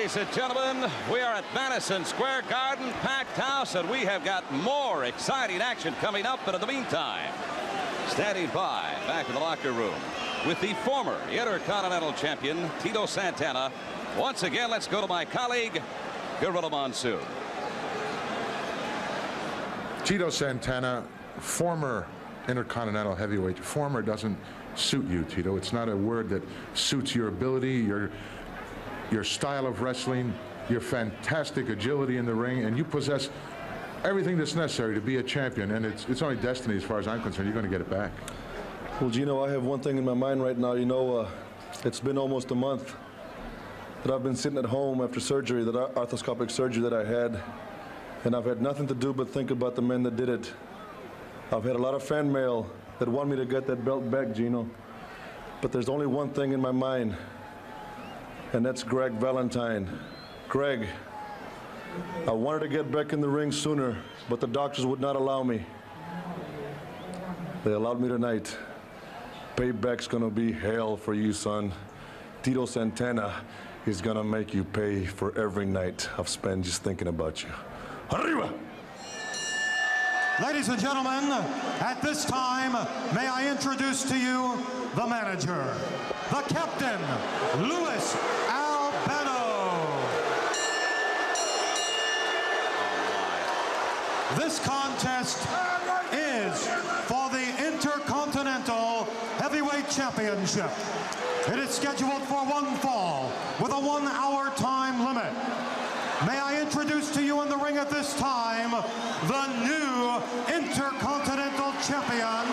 ladies and gentlemen. We are at Madison Square Garden, packed house, and we have got more exciting action coming up. But in the meantime, standing by, back in the locker room, with the former Intercontinental Champion, Tito Santana. Once again, let's go to my colleague, Gorilla Monsoon. Tito Santana, former Intercontinental Heavyweight. Former doesn't suit you, Tito. It's not a word that suits your ability, your your style of wrestling, your fantastic agility in the ring, and you possess everything that's necessary to be a champion. And it's, it's only destiny as far as I'm concerned. You're going to get it back. Well, Gino, I have one thing in my mind right now. You know, uh, it's been almost a month that I've been sitting at home after surgery, that arthroscopic surgery that I had, and I've had nothing to do but think about the men that did it. I've had a lot of fan mail that want me to get that belt back, Gino. But there's only one thing in my mind, and that's Greg Valentine. Greg, I wanted to get back in the ring sooner, but the doctors would not allow me. They allowed me tonight. Payback's gonna be hell for you, son. Tito Santana is gonna make you pay for every night I've spent just thinking about you. Arriba! Ladies and gentlemen, at this time, may I introduce to you the manager, the captain, Luis Albano. This contest is for the Intercontinental Heavyweight Championship. It is scheduled for one fall with a one-hour time limit. May I introduce to you in the ring at this time the new Intercontinental Champion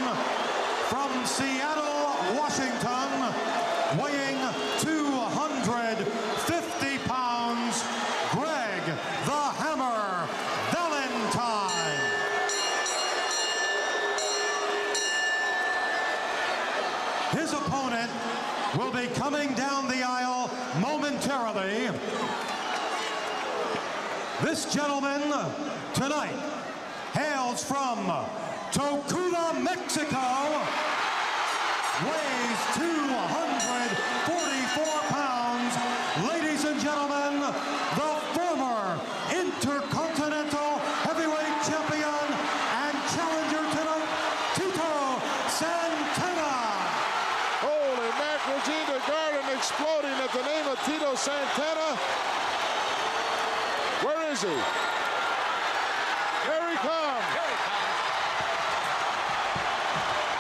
from Seattle, Washington, weighing 250 pounds, Greg the Hammer Valentine. His opponent will be coming down the aisle momentarily. This gentleman tonight hails from Tocula, Mexico, weighs 244 pounds. Ladies and gentlemen, the former Intercontinental Heavyweight Champion and challenger tonight, Tito Santana. Holy mackerel, Gene Garden exploding at the name of Tito Santana. He? Here he comes.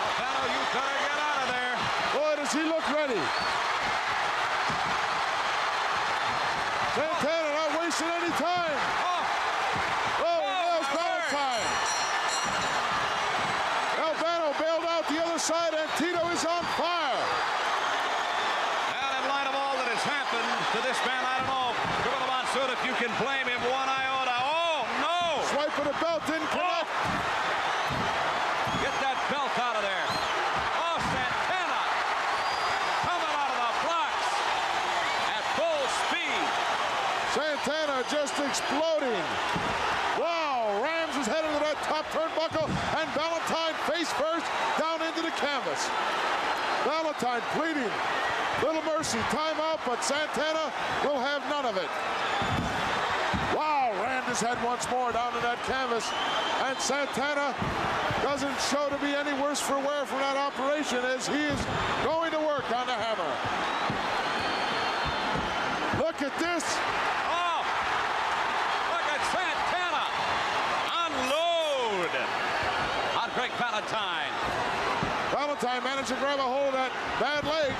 Albano, you better get out of there. Boy, does he look ready. Santana not wasting any time. Oh, Oh, there's Valentine. Albano bailed out the other side, and Tito is on fire. and in light of all that has happened to this man, I don't know, Gorilla if you can blame him one iota. Oh, no! Swipe of the belt didn't connect. Oh. Get that belt out of there. Oh, Santana coming out of the blocks at full speed. Santana just exploding. Wow, rams his head into that top turnbuckle, and Valentine face first down into the canvas. Valentine pleading, little mercy, timeout, but Santana will have none of it. His head once more down to that canvas, and Santana doesn't show to be any worse for wear from that operation as he is going to work on the hammer. Look at this. Oh, look at Santana. Unload on Greg Valentine. Valentine managed to grab a hold of that bad leg.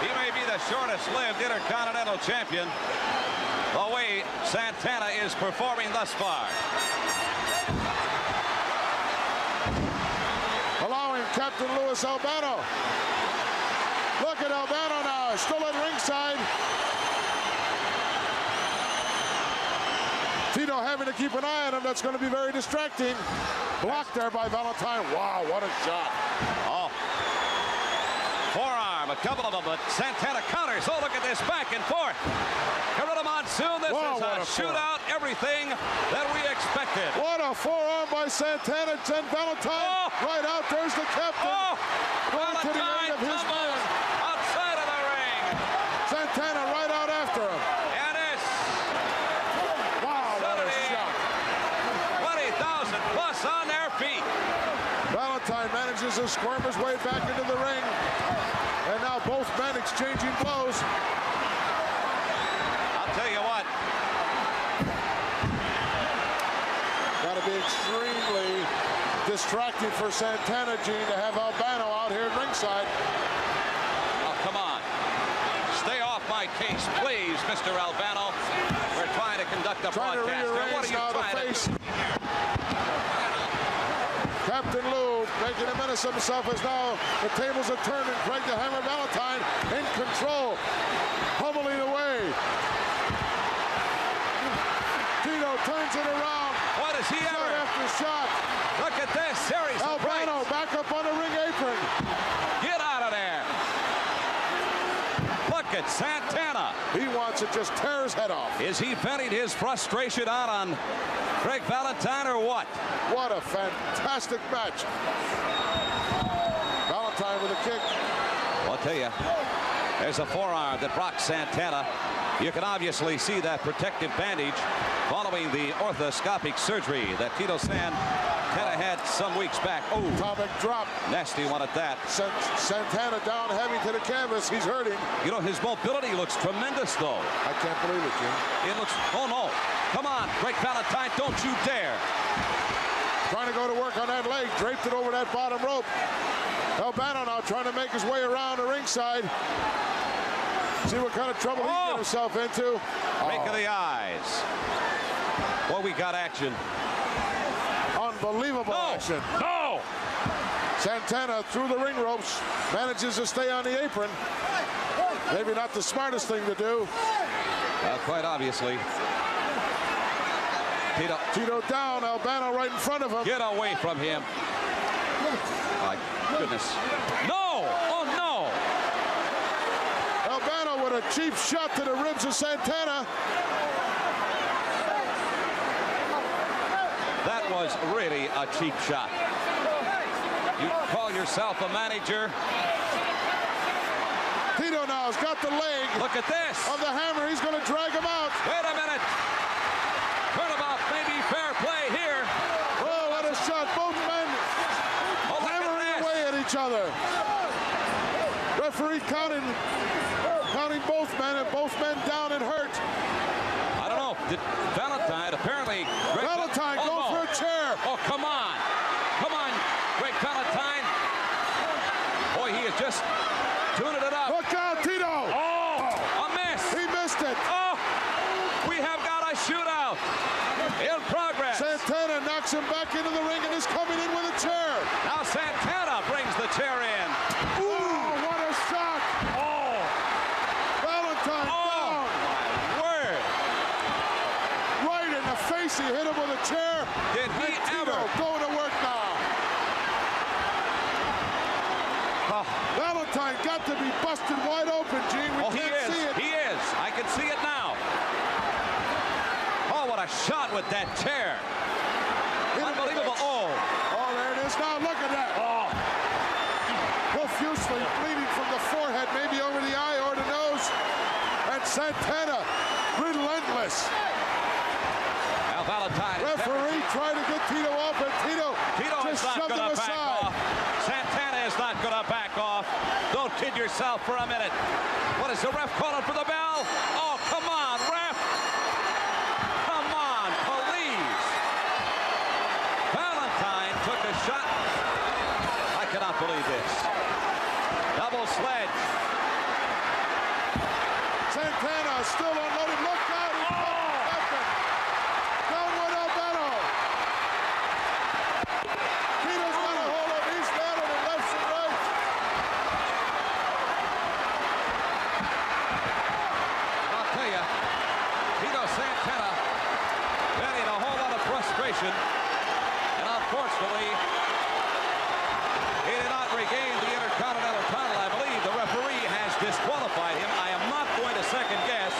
He may be the shortest-lived Intercontinental Champion. The way Santana is performing thus far. allowing Captain Luis Albano. Look at Albano now, still at ringside. Tito having to keep an eye on him. That's going to be very distracting. Blocked there by Valentine. Wow, what a shot. Oh. Forearm, a couple of them, but Santana counters. Oh, look at this back and forth. Gorilla Monsoon, this wow, is a, a shootout, four. everything that we expected. What a forearm by Santana, Jen Valentine. Oh. Right out, there's the captain. Oh, Valentine to outside of the ring. Santana right out after him. Ennis. Wow, what a shot. 20,000 plus on their feet. Valentine manages to squirm his way back into the ring. And now both men exchanging blows. I'll tell you what. Got to be extremely distracting for Santana, Gene, to have Albano out here at ringside. Oh, come on. Stay off my case, please, Mr. Albano. We're trying to conduct a Trying to broadcast. What rearrange now the to face. Captain Lou making a menace of himself as now the tables are turning. Greg the Hammer Valentine in control, pummeling away. Tito turns it around, What is he shot ever? after shot. Look at this series Albano back up on the ring apron. Get out of there. Look at Santana. He wants to just tear his head off. Is he venting his frustration out on Greg Valentine or what? What a fantastic match. Valentine with a kick. I'll tell you, there's a forearm that rocks Santana. You can obviously see that protective bandage following the arthroscopic surgery that Tito Santana had some weeks back. Oh, Atomic drop. nasty one at that. Sent Santana down heavy to the canvas. He's hurting. You know, his mobility looks tremendous, though. I can't believe it, Jim. It looks, oh no. Come on, Greg Valentine, don't you dare. Trying to go to work on that leg, draped it over that bottom rope. Albano now trying to make his way around the ringside. See what kind of trouble he Oh! get himself into. Rake of oh. the eyes. Well, we got action. Unbelievable No, action. no. Santana through the ring ropes, manages to stay on the apron. Maybe not the smartest thing to do. Well, quite obviously. Tito, Tito down, Albano right in front of him. get away from him. My goodness. No! Oh, no! Albano with a cheap shot to the ribs of Santana. That was really a cheap shot. You call yourself a manager. Tito now has got the leg Look at this. of the hammer. He's going to drag him out. Wait a minute. Turnabout may be fair play here. Oh, what a shot. Both men Oh, hammering at away at each other. Referee counting, counting both men, and both men down and hurt. I don't know. Did Valentine apparently. Greg Valentine oh, going no. for a chair. Oh, come on. Come on, Greg Valentine. Boy, he is just tuning it up. Look out, Tito. Oh, a miss. He missed it. Oh, we have got a shootout in progress. Santana knocks him back into the ring and is coming in with a chair. Now Santana brings the chair in. Ooh, what a shot. Oh, Valentine oh, down. my word. Right in the face, he hit him with a chair. Did he and Tito ever? going to work now. Oh, Valentine got to be busted wide open, Gene. We oh, he is. see it. He is. I can see it now. Oh, what a shot with that chair. Hit Unbelievable. Oh, Oh, there it is now. Look at that. oh. Profusely bleeding from the forehead, maybe over the eye or the nose. And Santana, relentless. Now Valentine. Referee trying to get Tito off, and Tito, Tito is just not shoved him aside. Santana is not going to back off. Don't kid yourself for a minute. What is the ref calling for the bell? Oh, come on, ref. Come on, please. Valentine took a shot. I cannot believe this. Double sledge. Santana still unloaded. Look out! He's Oh! oh. Down with Albano. Tito's got a hold of. He's down on the left and right. I'll tell you, Tito Santana venting a whole lot of frustration. And unfortunately, he did not regain the Intercontinental title. I believe the referee has disqualified him. I am not going to second guess.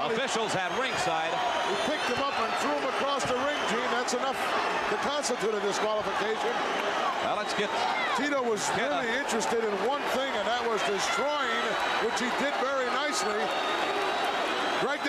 Officials at ringside. He picked him up and threw him across the ring, Gene. That's enough to constitute a disqualification. Now let's get Tito was Yeah. really interested in one thing, and that was destroying, which he did very nicely. Greg